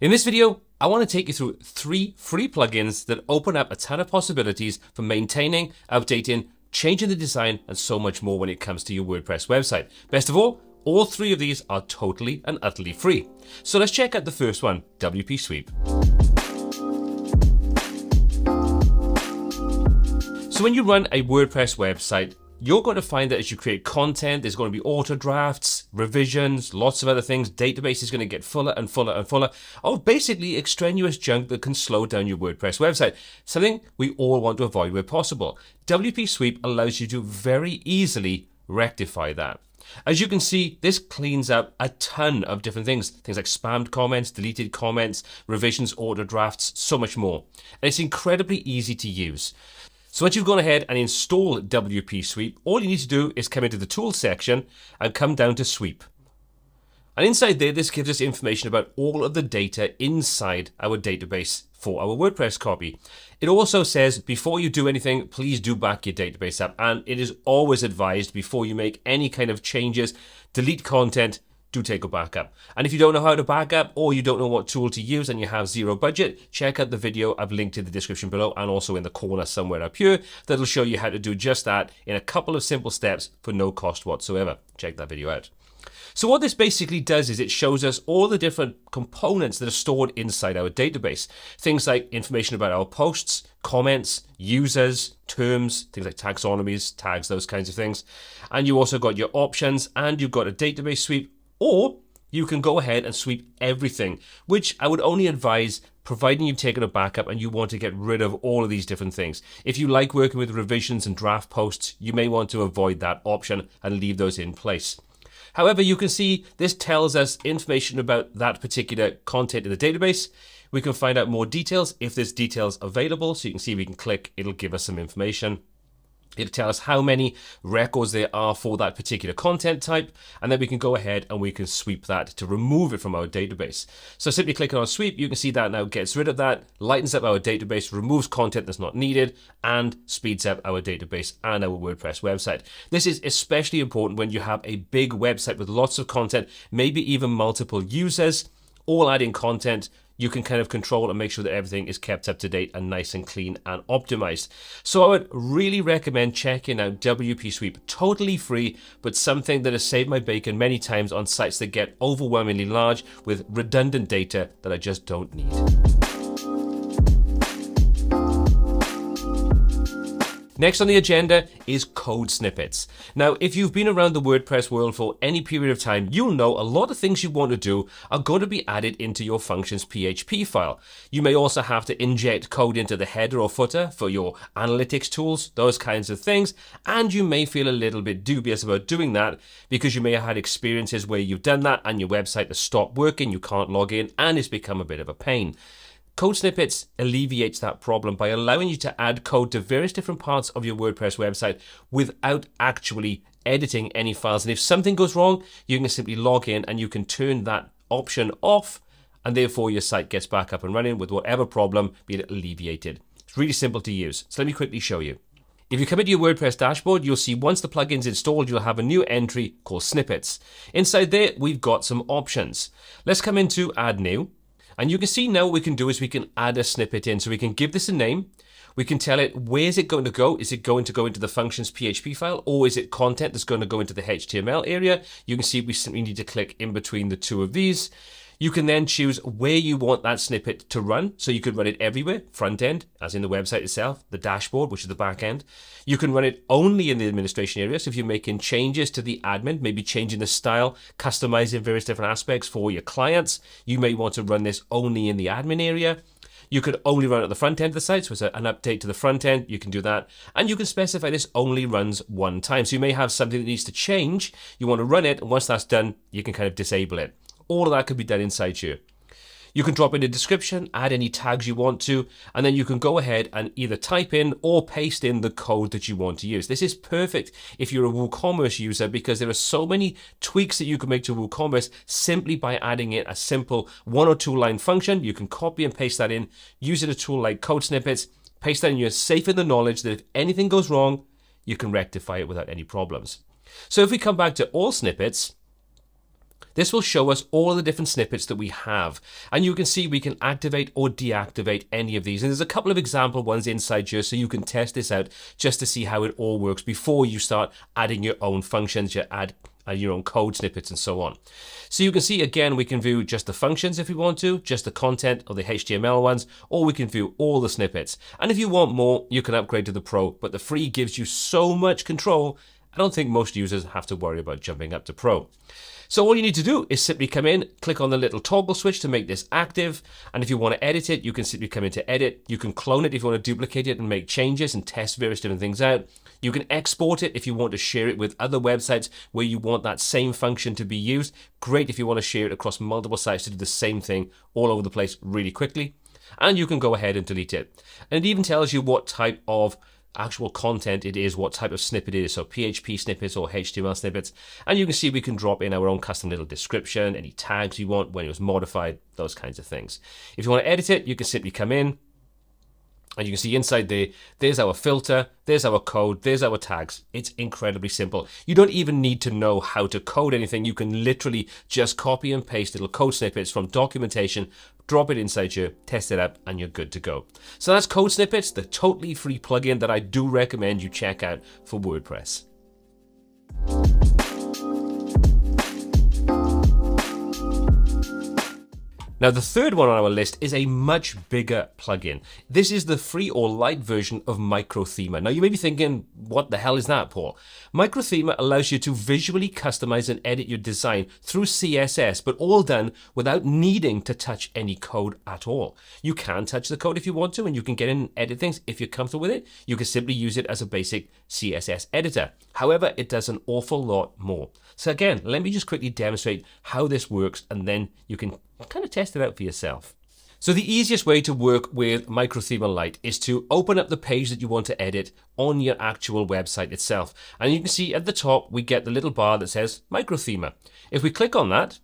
In this video, I want to take you through three free plugins that open up a ton of possibilities for maintaining, updating, changing the design, and so much more when it comes to your WordPress website. Best of all, all three of these are totally and utterly free. So let's check out the first one, WP Sweep. So when you run a WordPress website, you're going to find that as you create content, there's going to be auto drafts, revisions, lots of other things. Database is going to get fuller and fuller and fuller of basically extraneous junk that can slow down your WordPress website. Something we all want to avoid where possible. WP Sweep allows you to very easily rectify that. As you can see, this cleans up a ton of different things. Things like spammed comments, deleted comments, revisions, auto drafts, so much more. And it's incredibly easy to use. So once you've gone ahead and installed WP Sweep, all you need to do is come into the Tools section and come down to Sweep. And inside there, this gives us information about all of the data inside our database for our WordPress copy. It also says before you do anything, please do back your database up. And it is always advised before you make any kind of changes, delete content, do take a backup. And if you don't know how to backup or you don't know what tool to use and you have zero budget, check out the video I've linked in the description below and also in the corner somewhere up here that'll show you how to do just that in a couple of simple steps for no cost whatsoever. Check that video out. So what this basically does is it shows us all the different components that are stored inside our database. Things like information about our posts, comments, users, terms, things like taxonomies, tags, those kinds of things. And you also got your options and you've got a database sweep or you can go ahead and sweep everything, which I would only advise providing you've taken a backup and you want to get rid of all of these different things. If you like working with revisions and draft posts, you may want to avoid that option and leave those in place. However, you can see this tells us information about that particular content in the database. We can find out more details if there's details available. So you can see we can click, it'll give us some information. It'll tell us how many records there are for that particular content type, and then we can go ahead and we can sweep that to remove it from our database. So simply clicking on sweep, you can see that now gets rid of that, lightens up our database, removes content that's not needed, and speeds up our database and our WordPress website. This is especially important when you have a big website with lots of content, maybe even multiple users, all adding content you can kind of control and make sure that everything is kept up to date and nice and clean and optimized. So I would really recommend checking out WP Sweep, totally free, but something that has saved my bacon many times on sites that get overwhelmingly large with redundant data that I just don't need. Next on the agenda is code snippets. Now, if you've been around the WordPress world for any period of time, you'll know a lot of things you want to do are going to be added into your functions PHP file. You may also have to inject code into the header or footer for your analytics tools, those kinds of things, and you may feel a little bit dubious about doing that because you may have had experiences where you've done that and your website has stopped working, you can't log in, and it's become a bit of a pain. Code Snippets alleviates that problem by allowing you to add code to various different parts of your WordPress website without actually editing any files. And if something goes wrong, you can simply log in and you can turn that option off and therefore your site gets back up and running with whatever problem being alleviated. It's really simple to use. So let me quickly show you. If you come into your WordPress dashboard, you'll see once the plugin's installed, you'll have a new entry called snippets. Inside there, we've got some options. Let's come into add new. And you can see now what we can do is we can add a snippet in. So we can give this a name. We can tell it where is it going to go? Is it going to go into the functions PHP file or is it content that's going to go into the HTML area? You can see we simply need to click in between the two of these. You can then choose where you want that snippet to run. So you could run it everywhere, front end, as in the website itself, the dashboard, which is the back end. You can run it only in the administration area. So if you're making changes to the admin, maybe changing the style, customizing various different aspects for your clients, you may want to run this only in the admin area. You could only run it at the front end of the site, so it's an update to the front end, you can do that. And you can specify this only runs one time. So you may have something that needs to change, you want to run it, and once that's done, you can kind of disable it. All of that could be done inside here. You can drop in a description, add any tags you want to, and then you can go ahead and either type in or paste in the code that you want to use. This is perfect if you're a WooCommerce user because there are so many tweaks that you can make to WooCommerce simply by adding in a simple one or two line function. You can copy and paste that in using a tool like Code Snippets, paste that in, you're safe in the knowledge that if anything goes wrong, you can rectify it without any problems. So if we come back to all snippets, This will show us all the different snippets that we have. And you can see we can activate or deactivate any of these. And there's a couple of example ones inside here so you can test this out just to see how it all works before you start adding your own functions, you add and your own code snippets and so on. So you can see again, we can view just the functions if we want to, just the content or the HTML ones, or we can view all the snippets. And if you want more, you can upgrade to the Pro, but the free gives you so much control, I don't think most users have to worry about jumping up to Pro. So all you need to do is simply come in, click on the little toggle switch to make this active. And if you want to edit it, you can simply come into edit. You can clone it if you want to duplicate it and make changes and test various different things out. You can export it if you want to share it with other websites where you want that same function to be used. Great if you want to share it across multiple sites to do the same thing all over the place really quickly. And you can go ahead and delete it. And it even tells you what type of actual content it is, what type of snippet it is, so PHP snippets or HTML snippets. And you can see we can drop in our own custom little description, any tags you want, when it was modified, those kinds of things. If you want to edit it, you can simply come in, and you can see inside there, there's our filter, there's our code, there's our tags. It's incredibly simple. You don't even need to know how to code anything. You can literally just copy and paste little code snippets from documentation, drop it inside here, test it out, and you're good to go. So that's Code Snippets, the totally free plugin that I do recommend you check out for WordPress. Now, the third one on our list is a much bigger plugin. This is the free or light version of Microthemer. Now, you may be thinking, what the hell is that, Paul? Microthemer allows you to visually customize and edit your design through CSS, but all done without needing to touch any code at all. You can touch the code if you want to, and you can get in and edit things if you're comfortable with it. You can simply use it as a basic CSS editor. However, it does an awful lot more. So again, let me just quickly demonstrate how this works, and then you can kind of test it out for yourself. So the easiest way to work with Microthemer Lite is to open up the page that you want to edit on your actual website itself. And you can see at the top, we get the little bar that says Microthemer. If we click on that,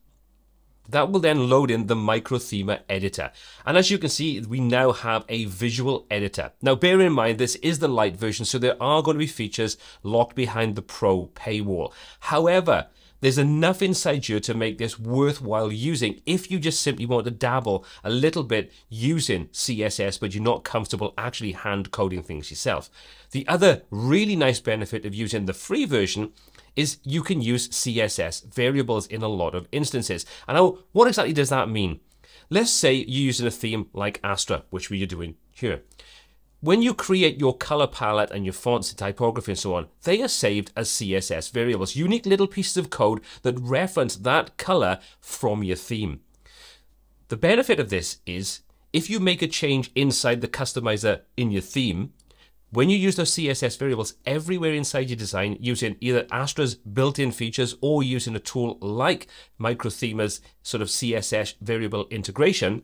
that will then load in the Microthemer editor. And as you can see, we now have a visual editor. Now, bear in mind, this is the light version, so there are going to be features locked behind the Pro paywall. However, there's enough inside you to make this worthwhile using if you just simply want to dabble a little bit using CSS, but you're not comfortable actually hand coding things yourself. The other really nice benefit of using the free version is you can use CSS variables in a lot of instances. And now, what exactly does that mean? Let's say you're using a theme like Astra, which we are doing here. When you create your color palette and your fonts and typography and so on, they are saved as CSS variables, unique little pieces of code that reference that color from your theme. The benefit of this is if you make a change inside the customizer in your theme, when you use those CSS variables everywhere inside your design using either Astra's built-in features or using a tool like Microthemer's sort of CSS variable integration,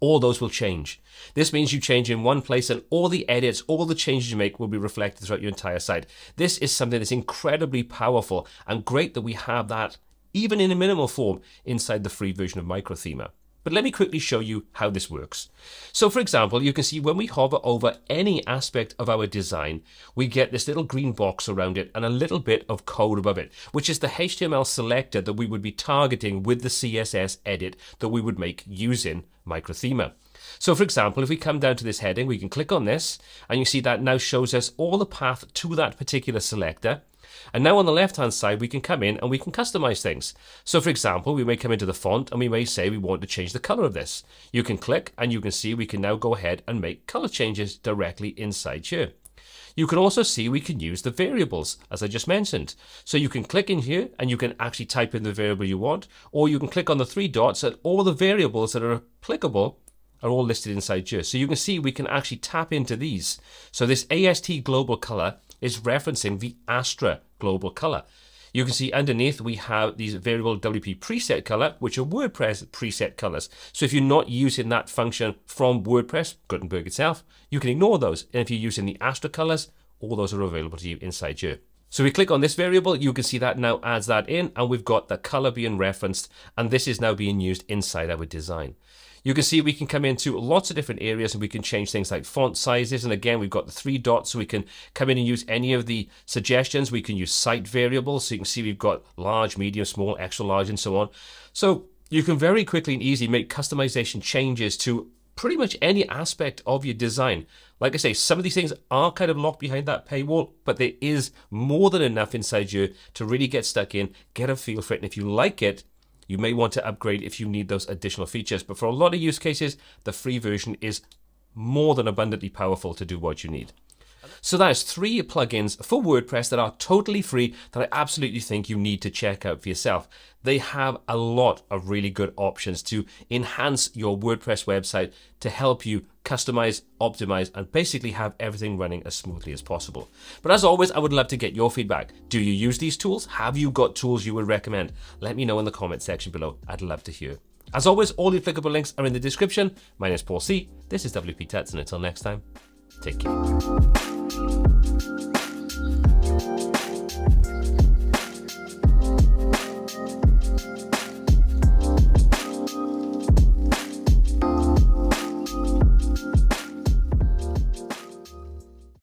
all those will change. This means you change in one place and all the edits, all the changes you make will be reflected throughout your entire site. This is something that's incredibly powerful and great that we have that even in a minimal form inside the free version of Microthemer. But let me quickly show you how this works. So for example, you can see when we hover over any aspect of our design, we get this little green box around it and a little bit of code above it, which is the HTML selector that we would be targeting with the CSS edit that we would make using Microthemer. So for example, if we come down to this heading, we can click on this and you see that now shows us all the path to that particular selector. And now on the left hand side, we can come in and we can customize things. So for example, we may come into the font and we may say we want to change the color of this. You can click and you can see we can now go ahead and make color changes directly inside here. You can also see we can use the variables, as I just mentioned. So you can click in here and you can actually type in the variable you want, or you can click on the three dots and all the variables that are applicable are all listed inside here. So you can see we can actually tap into these. So this AST global color is referencing the Astra global color. You can see underneath we have these variable WP preset color, which are WordPress preset colors. So if you're not using that function from WordPress, Gutenberg itself, you can ignore those. And if you're using the Astra colors, all those are available to you inside here. So we click on this variable, you can see that now adds that in and we've got the color being referenced and this is now being used inside our design. You can see we can come into lots of different areas and we can change things like font sizes. And again, we've got the three dots so we can come in and use any of the suggestions. We can use site variables. So you can see we've got large, medium, small, extra large, and so on. So you can very quickly and easily make customization changes to pretty much any aspect of your design. Like I say, some of these things are kind of locked behind that paywall, but there is more than enough inside you to really get stuck in, get a feel for it. And if you like it, you may want to upgrade if you need those additional features. But for a lot of use cases, the free version is more than abundantly powerful to do what you need. So that's three plugins for WordPress that are totally free that I absolutely think you need to check out for yourself. They have a lot of really good options to enhance your WordPress website to help you customize, optimize, and basically have everything running as smoothly as possible. But as always, I would love to get your feedback. Do you use these tools? Have you got tools you would recommend? Let me know in the comment section below. I'd love to hear. As always, all the applicable links are in the description. My name is Paul C. This is WP Tuts, and until next time, take care. Thank you.